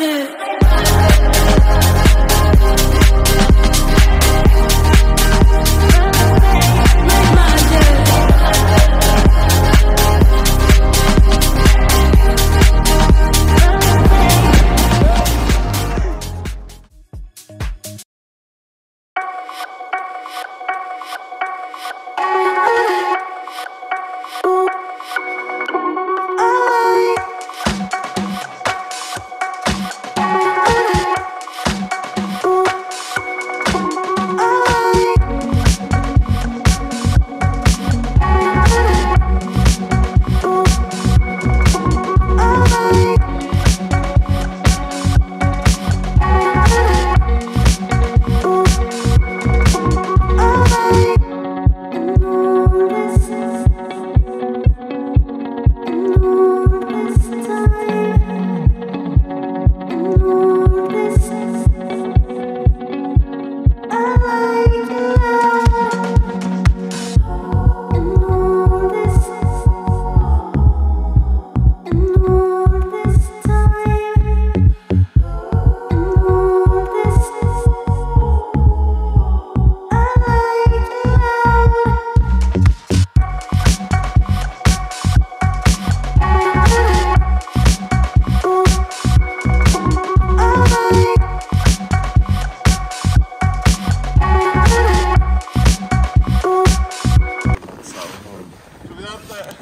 do.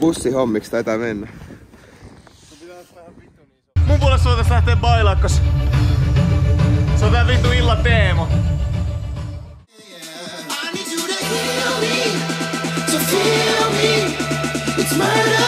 Bussihommiksi taitaa mennä. Mun puolesta suotaisi lähtee bailakkas. Se on tää vittu illa teema. Yeah. I need you to heal me, to feel me. It's murder